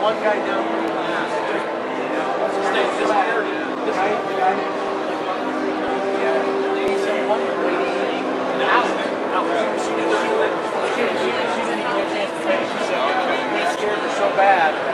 one guy down. Stays just there. The guy, the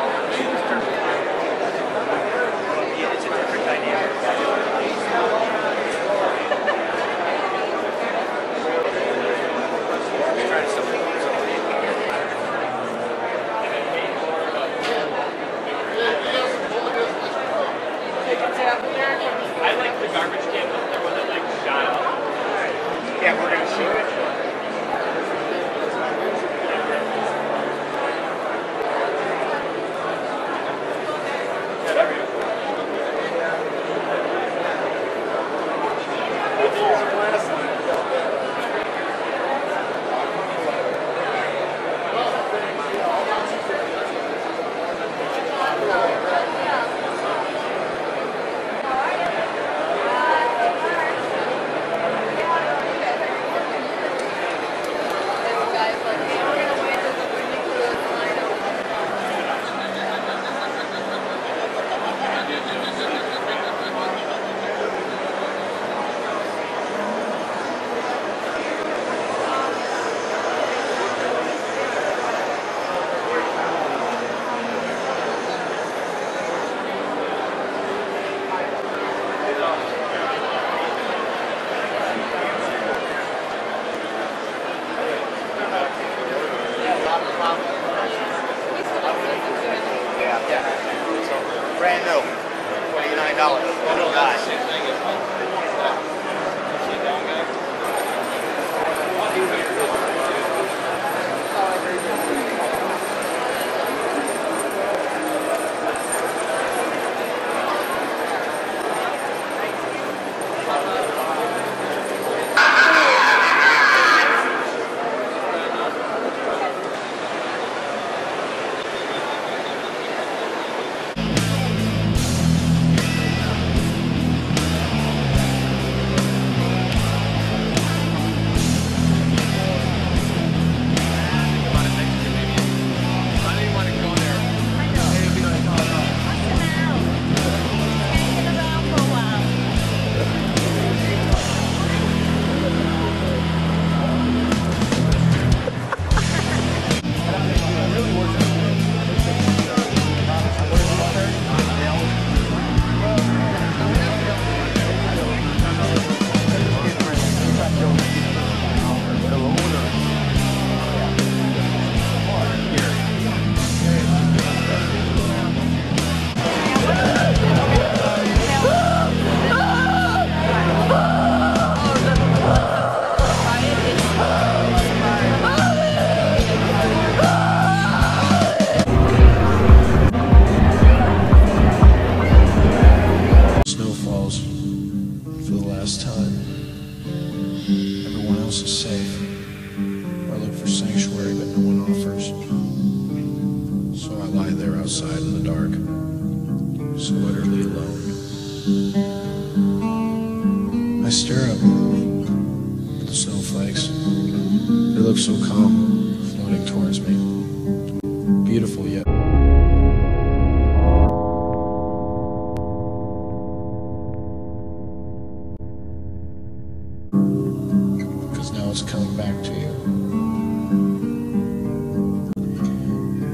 Yeah, we're gonna shoot it. Guys, Yeah, yeah. So, brand new, twenty-nine dollars. Little guy. Else is safe. I look for sanctuary, but no one offers. So I lie there outside in the dark, so utterly alone. I stare up at the snowflakes. They look so calm, floating towards me. Beautiful yet. It's coming back to you.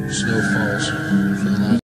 Snow falls